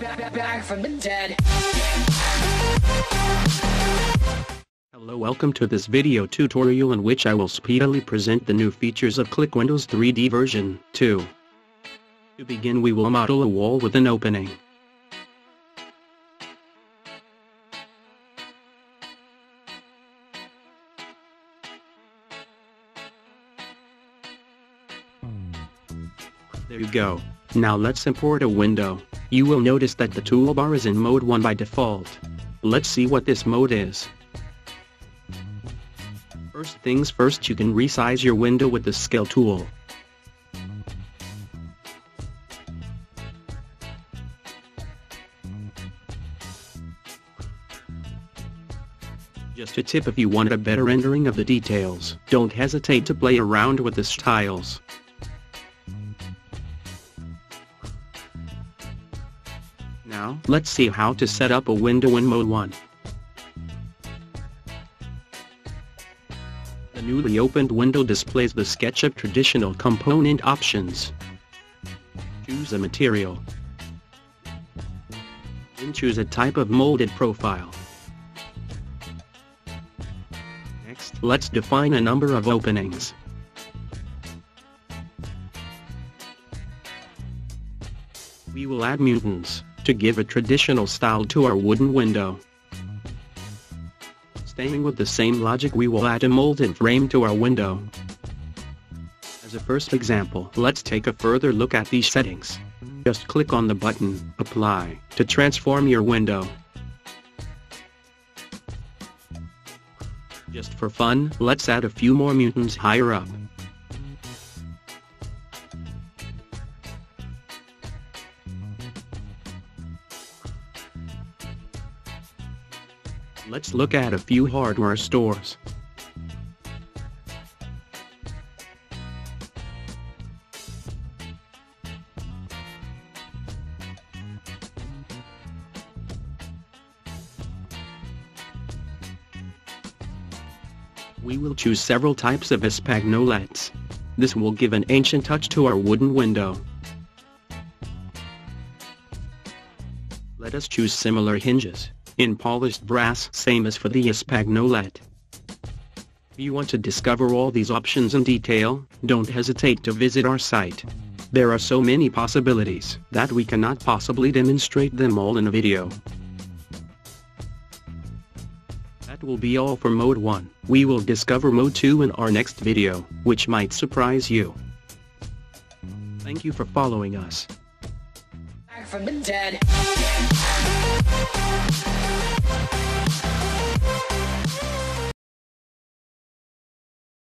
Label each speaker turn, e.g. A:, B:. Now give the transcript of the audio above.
A: back, from the dead.
B: Hello welcome to this video tutorial in which I will speedily present the new features of Click Windows 3D version 2. To begin we will model a wall with an opening. There you go. Now let's import a window. You will notice that the toolbar is in mode 1 by default. Let's see what this mode is. First things first you can resize your window with the scale tool. Just a tip if you want a better rendering of the details, don't hesitate to play around with the styles. Now, let's see how to set up a window in Mode 1. The newly opened window displays the SketchUp traditional component options. Choose a material. Then choose a type of molded profile. Next, let's define a number of openings. We will add muntins to give a traditional style to our wooden window. Staying with the same logic we will add a molded frame to our window. As a first example, let's take a further look at these settings. Just click on the button, Apply, to transform your window. Just for fun, let's add a few more muntins higher up. Let's look at a few hardware stores. We will choose several types of espagnolettes. This will give an ancient touch to our wooden window. Let us choose similar hinges in polished brass same as for the Espagnolette. If you want to discover all these options in detail, don't hesitate to visit our site. There are so many possibilities that we cannot possibly demonstrate them all in a video. That will be all for Mode 1. We will discover Mode 2 in our next video, which might surprise you. Thank you for following us.
A: From the dead.